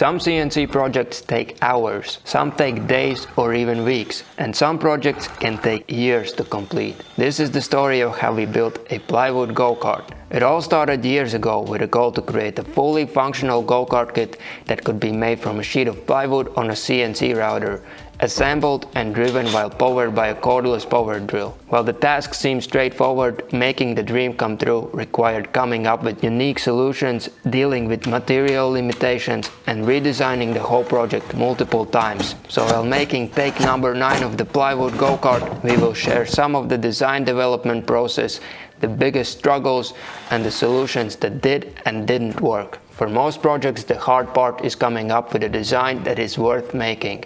Some CNC projects take hours, some take days or even weeks, and some projects can take years to complete. This is the story of how we built a plywood go-kart. It all started years ago with a goal to create a fully functional go-kart kit that could be made from a sheet of plywood on a CNC router assembled and driven while powered by a cordless power drill. While the task seemed straightforward, making the dream come true required coming up with unique solutions, dealing with material limitations and redesigning the whole project multiple times. So while making take number 9 of the plywood go-kart, we will share some of the design development process, the biggest struggles and the solutions that did and didn't work. For most projects the hard part is coming up with a design that is worth making.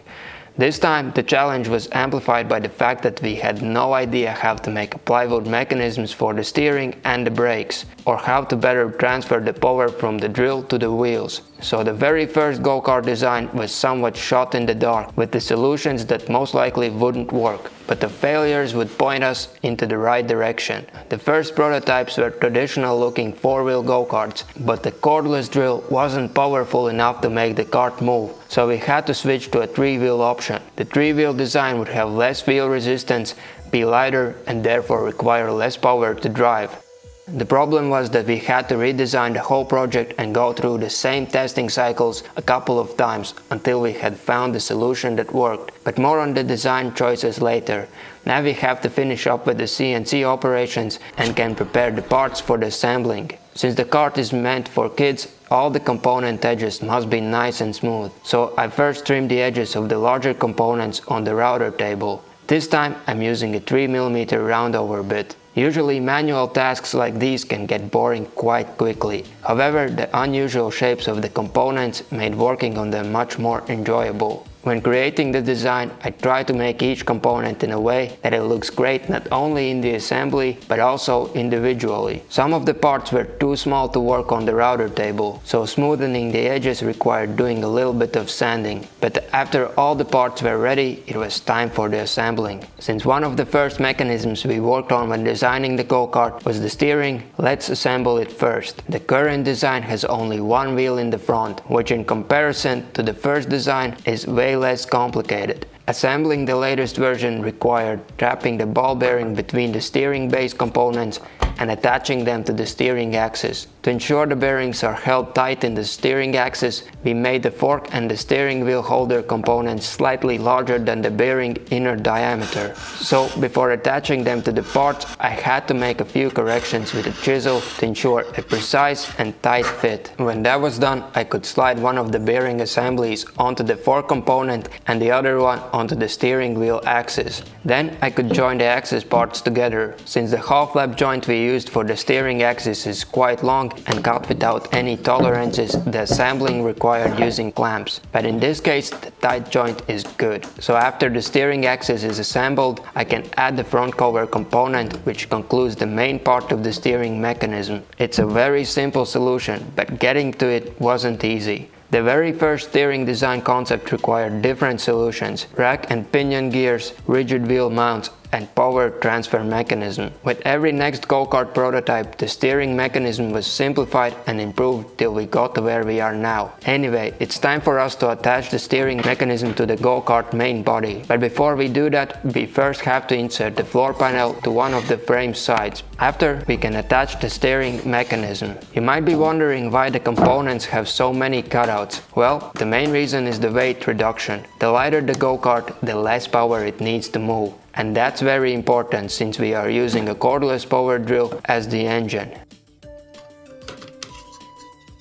This time the challenge was amplified by the fact that we had no idea how to make plywood mechanisms for the steering and the brakes, or how to better transfer the power from the drill to the wheels. So the very first go-kart design was somewhat shot in the dark with the solutions that most likely wouldn't work, but the failures would point us into the right direction. The first prototypes were traditional looking four-wheel go-karts, but the cordless drill wasn't powerful enough to make the kart move, so we had to switch to a three-wheel option. The three-wheel design would have less wheel resistance, be lighter and therefore require less power to drive. The problem was that we had to redesign the whole project and go through the same testing cycles a couple of times until we had found the solution that worked, but more on the design choices later. Now we have to finish up with the CNC operations and can prepare the parts for the assembling. Since the cart is meant for kids, all the component edges must be nice and smooth, so I first trimmed the edges of the larger components on the router table. This time I'm using a 3mm roundover bit. Usually manual tasks like these can get boring quite quickly. However, the unusual shapes of the components made working on them much more enjoyable. When creating the design, I try to make each component in a way that it looks great not only in the assembly, but also individually. Some of the parts were too small to work on the router table, so smoothing the edges required doing a little bit of sanding. But after all the parts were ready, it was time for the assembling. Since one of the first mechanisms we worked on when designing the go-kart was the steering, let's assemble it first. The current design has only one wheel in the front, which in comparison to the first design is way less complicated. Assembling the latest version required trapping the ball bearing between the steering base components and attaching them to the steering axis. To ensure the bearings are held tight in the steering axis, we made the fork and the steering wheel holder components slightly larger than the bearing inner diameter. So before attaching them to the parts, I had to make a few corrections with a chisel to ensure a precise and tight fit. When that was done, I could slide one of the bearing assemblies onto the fork component and the other one onto the steering wheel axis. Then I could join the axis parts together. Since the half lap joint we used for the steering axis is quite long and cut without any tolerances, the assembling required using clamps. But in this case, the tight joint is good. So after the steering axis is assembled, I can add the front cover component which concludes the main part of the steering mechanism. It's a very simple solution, but getting to it wasn't easy. The very first steering design concept required different solutions, rack and pinion gears, rigid wheel mounts, and power transfer mechanism. With every next go-kart prototype, the steering mechanism was simplified and improved till we got to where we are now. Anyway, it's time for us to attach the steering mechanism to the go-kart main body. But before we do that, we first have to insert the floor panel to one of the frame sides. After, we can attach the steering mechanism. You might be wondering why the components have so many cutouts. Well, the main reason is the weight reduction. The lighter the go-kart, the less power it needs to move and that's very important since we are using a cordless power drill as the engine.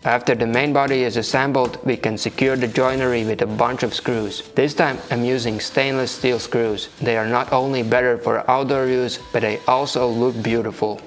After the main body is assembled, we can secure the joinery with a bunch of screws. This time I'm using stainless steel screws. They are not only better for outdoor use, but they also look beautiful.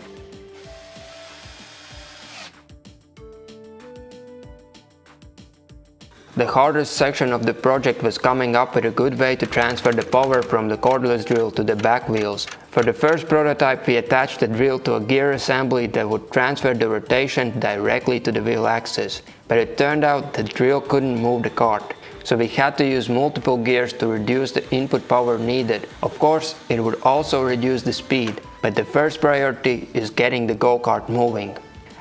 The hardest section of the project was coming up with a good way to transfer the power from the cordless drill to the back wheels. For the first prototype we attached the drill to a gear assembly that would transfer the rotation directly to the wheel axis, but it turned out the drill couldn't move the cart So we had to use multiple gears to reduce the input power needed. Of course, it would also reduce the speed, but the first priority is getting the go-kart moving.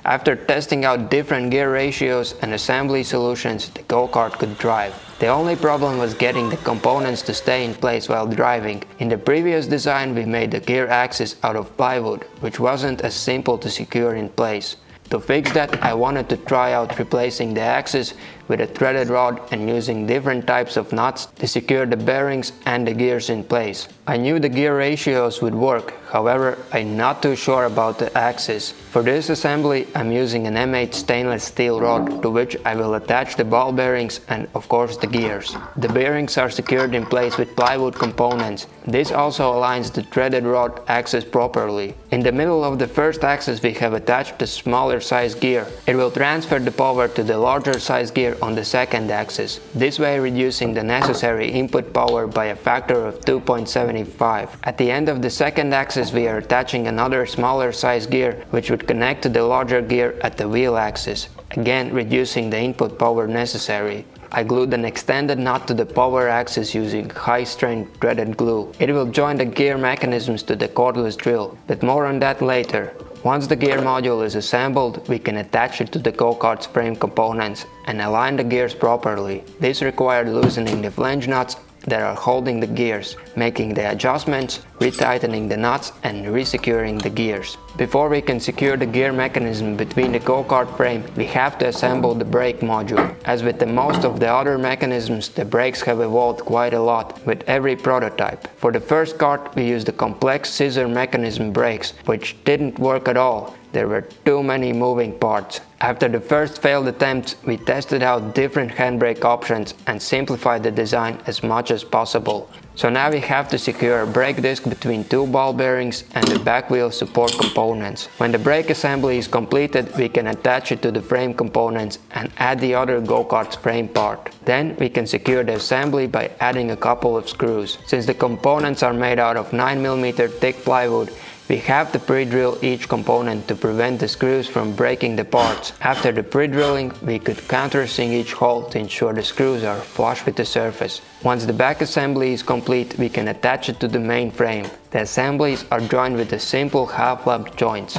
After testing out different gear ratios and assembly solutions, the go-kart could drive. The only problem was getting the components to stay in place while driving. In the previous design we made the gear axis out of plywood, which wasn't as simple to secure in place. To fix that I wanted to try out replacing the axis with a threaded rod and using different types of nuts to secure the bearings and the gears in place. I knew the gear ratios would work, however I'm not too sure about the axis. For this assembly I'm using an M8 stainless steel rod to which I will attach the ball bearings and of course the gears. The bearings are secured in place with plywood components. This also aligns the threaded rod axis properly. In the middle of the first axis we have attached the smaller size gear. It will transfer the power to the larger size gear on the second axis, this way reducing the necessary input power by a factor of 2.75. At the end of the second axis we are attaching another smaller size gear which would connect to the larger gear at the wheel axis, again reducing the input power necessary. I glued an extended nut to the power axis using high-strength threaded glue. It will join the gear mechanisms to the cordless drill, but more on that later. Once the gear module is assembled, we can attach it to the go-kart's frame components and align the gears properly. This required loosening the flange nuts that are holding the gears, making the adjustments, retightening the nuts and resecuring the gears. Before we can secure the gear mechanism between the go-kart frame, we have to assemble the brake module. As with the most of the other mechanisms, the brakes have evolved quite a lot with every prototype. For the first kart we used the complex scissor mechanism brakes, which didn't work at all. There were too many moving parts. After the first failed attempt, we tested out different handbrake options and simplified the design as much as possible. So now we have to secure a brake disc between two ball bearings and the back wheel support components. When the brake assembly is completed, we can attach it to the frame components and add the other go-kart's frame part. Then we can secure the assembly by adding a couple of screws. Since the components are made out of 9mm thick plywood, we have to pre-drill each component to prevent the screws from breaking the parts. After the pre-drilling, we could countersink each hole to ensure the screws are flush with the surface. Once the back assembly is complete, we can attach it to the main frame. The assemblies are joined with the simple half-lap joints.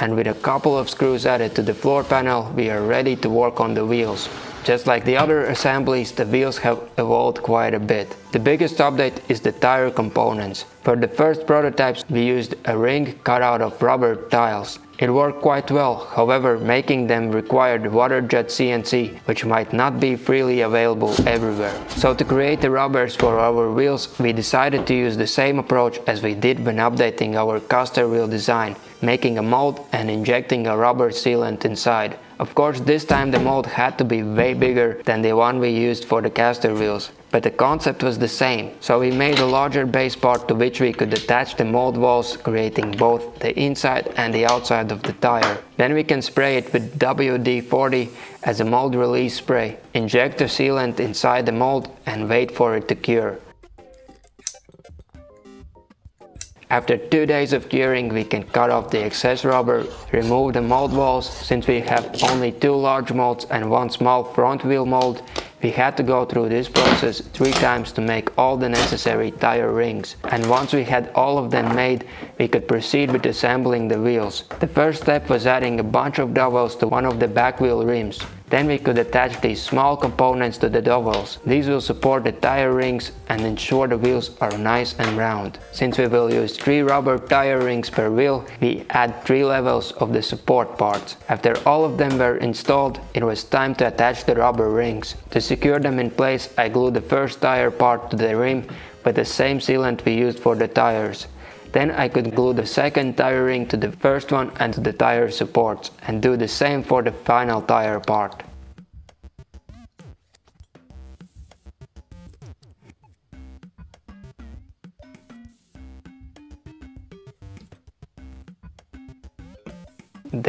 And with a couple of screws added to the floor panel, we are ready to work on the wheels. Just like the other assemblies, the wheels have evolved quite a bit. The biggest update is the tire components. For the first prototypes we used a ring cut out of rubber tiles. It worked quite well, however making them required water-jet CNC which might not be freely available everywhere. So to create the rubbers for our wheels we decided to use the same approach as we did when updating our caster wheel design, making a mold and injecting a rubber sealant inside. Of course this time the mold had to be way bigger than the one we used for the caster wheels, but the concept was the same. So we made a larger base part to which we could attach the mold walls, creating both the inside and the outside of the tire. Then we can spray it with WD-40 as a mold release spray, inject the sealant inside the mold and wait for it to cure. After two days of curing, we can cut off the excess rubber, remove the mold walls. Since we have only two large molds and one small front wheel mold, we had to go through this process three times to make all the necessary tire rings. And once we had all of them made, we could proceed with assembling the wheels. The first step was adding a bunch of dowels to one of the back wheel rims. Then we could attach these small components to the dowels. These will support the tire rings and ensure the wheels are nice and round. Since we will use 3 rubber tire rings per wheel, we add 3 levels of the support parts. After all of them were installed, it was time to attach the rubber rings. To secure them in place, I glued the first tire part to the rim with the same sealant we used for the tires. Then I could glue the second tire ring to the first one and to the tire supports and do the same for the final tire part.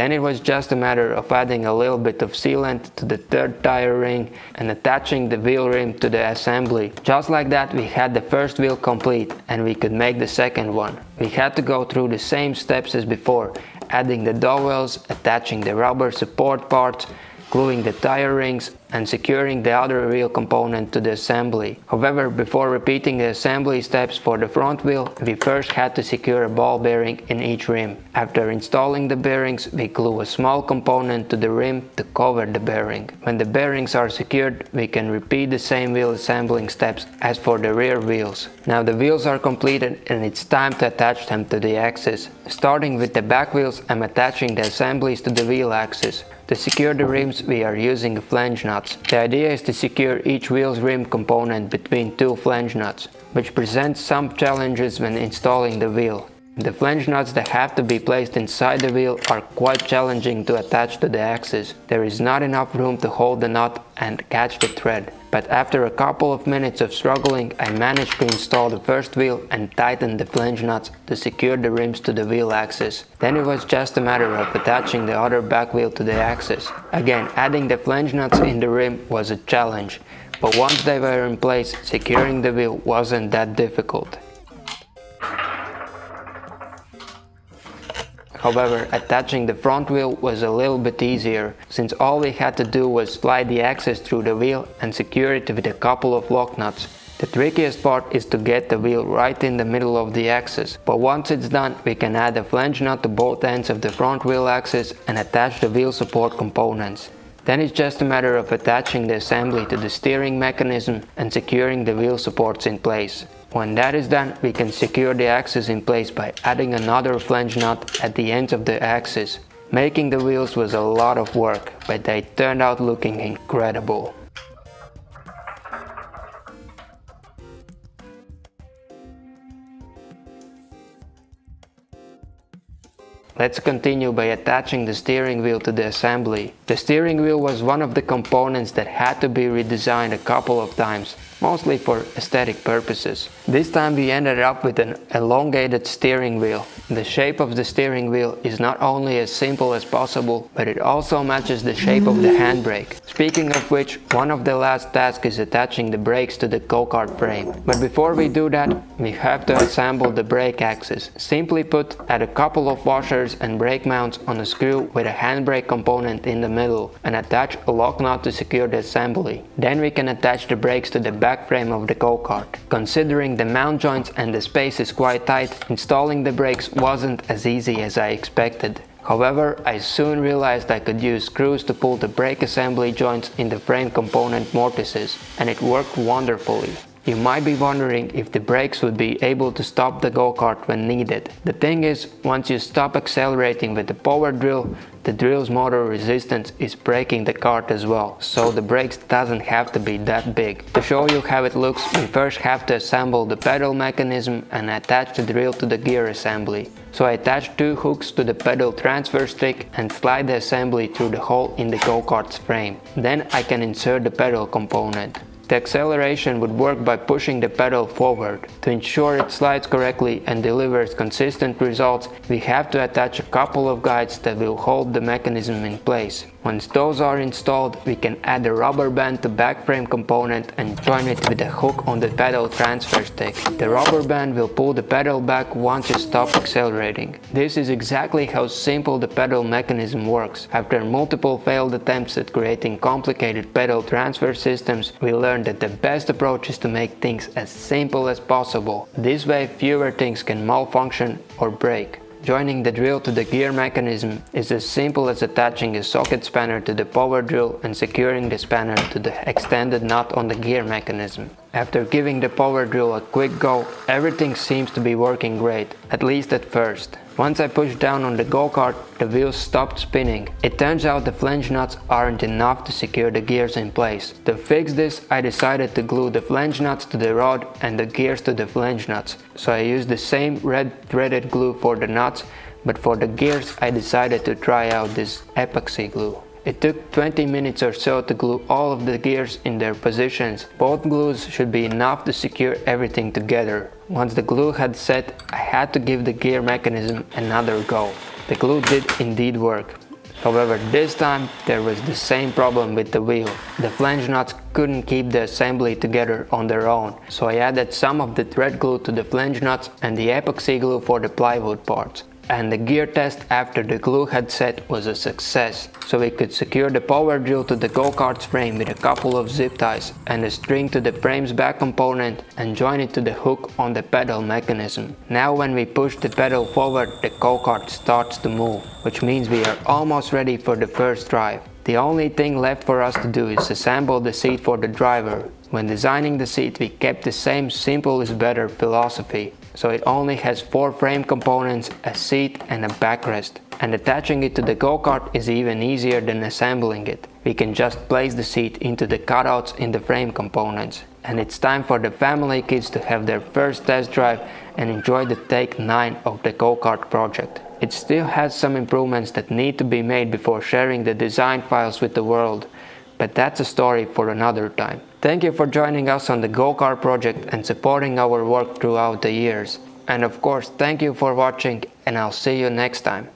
Then it was just a matter of adding a little bit of sealant to the third tire ring and attaching the wheel rim to the assembly. Just like that we had the first wheel complete and we could make the second one. We had to go through the same steps as before, adding the dowels, attaching the rubber support parts, gluing the tire rings and securing the other wheel component to the assembly. However, before repeating the assembly steps for the front wheel, we first had to secure a ball bearing in each rim. After installing the bearings, we glue a small component to the rim to cover the bearing. When the bearings are secured, we can repeat the same wheel assembling steps as for the rear wheels. Now the wheels are completed and it's time to attach them to the axis. Starting with the back wheels, I'm attaching the assemblies to the wheel axis. To secure the rims we are using flange nuts. The idea is to secure each wheel's rim component between two flange nuts, which presents some challenges when installing the wheel. The flange nuts that have to be placed inside the wheel are quite challenging to attach to the axis. There is not enough room to hold the nut and catch the thread but after a couple of minutes of struggling I managed to install the first wheel and tighten the flange nuts to secure the rims to the wheel axis. Then it was just a matter of attaching the other back wheel to the axis. Again, adding the flange nuts in the rim was a challenge, but once they were in place, securing the wheel wasn't that difficult. However, attaching the front wheel was a little bit easier, since all we had to do was slide the axis through the wheel and secure it with a couple of lock nuts. The trickiest part is to get the wheel right in the middle of the axis, but once it's done we can add a flange nut to both ends of the front wheel axis and attach the wheel support components. Then it's just a matter of attaching the assembly to the steering mechanism and securing the wheel supports in place. When that is done, we can secure the axis in place by adding another flange nut at the ends of the axis. Making the wheels was a lot of work, but they turned out looking incredible. Let's continue by attaching the steering wheel to the assembly. The steering wheel was one of the components that had to be redesigned a couple of times, mostly for aesthetic purposes. This time we ended up with an elongated steering wheel. The shape of the steering wheel is not only as simple as possible, but it also matches the shape of the handbrake. Speaking of which, one of the last tasks is attaching the brakes to the go-kart frame. But before we do that, we have to assemble the brake axis. Simply put, add a couple of washers and brake mounts on a screw with a handbrake component in the middle and attach a lock nut to secure the assembly. Then we can attach the brakes to the back frame of the go-kart. Considering the mount joints and the space is quite tight, installing the brakes wasn't as easy as I expected. However, I soon realized I could use screws to pull the brake assembly joints in the frame component mortises, and it worked wonderfully. You might be wondering if the brakes would be able to stop the go-kart when needed. The thing is, once you stop accelerating with the power drill, the drill's motor resistance is braking the kart as well, so the brakes doesn't have to be that big. To show you how it looks, we first have to assemble the pedal mechanism and attach the drill to the gear assembly. So I attach two hooks to the pedal transfer stick and slide the assembly through the hole in the go-kart's frame. Then I can insert the pedal component. The acceleration would work by pushing the pedal forward. To ensure it slides correctly and delivers consistent results, we have to attach a couple of guides that will hold the mechanism in place. Once those are installed, we can add a rubber band to back frame component and join it with a hook on the pedal transfer stick. The rubber band will pull the pedal back once you stop accelerating. This is exactly how simple the pedal mechanism works. After multiple failed attempts at creating complicated pedal transfer systems, we learned that the best approach is to make things as simple as possible. This way fewer things can malfunction or break. Joining the drill to the gear mechanism is as simple as attaching a socket spanner to the power drill and securing the spanner to the extended nut on the gear mechanism. After giving the power drill a quick go, everything seems to be working great, at least at first. Once I pushed down on the go-kart, the wheels stopped spinning. It turns out the flange nuts aren't enough to secure the gears in place. To fix this, I decided to glue the flange nuts to the rod and the gears to the flange nuts. So I used the same red threaded glue for the nuts, but for the gears I decided to try out this epoxy glue. It took 20 minutes or so to glue all of the gears in their positions. Both glues should be enough to secure everything together. Once the glue had set, I had to give the gear mechanism another go. The glue did indeed work. However, this time there was the same problem with the wheel. The flange nuts couldn't keep the assembly together on their own, so I added some of the thread glue to the flange nuts and the epoxy glue for the plywood parts. And the gear test after the glue had set was a success, so we could secure the power drill to the go-kart's frame with a couple of zip ties and a string to the frame's back component and join it to the hook on the pedal mechanism. Now when we push the pedal forward, the go-kart starts to move, which means we are almost ready for the first drive. The only thing left for us to do is assemble the seat for the driver. When designing the seat we kept the same simple is better philosophy, so it only has four frame components, a seat and a backrest. And attaching it to the go-kart is even easier than assembling it. We can just place the seat into the cutouts in the frame components. And it's time for the family kids to have their first test drive and enjoy the take 9 of the go-kart project. It still has some improvements that need to be made before sharing the design files with the world, but that's a story for another time. Thank you for joining us on the go-kart project and supporting our work throughout the years. And of course, thank you for watching and I'll see you next time.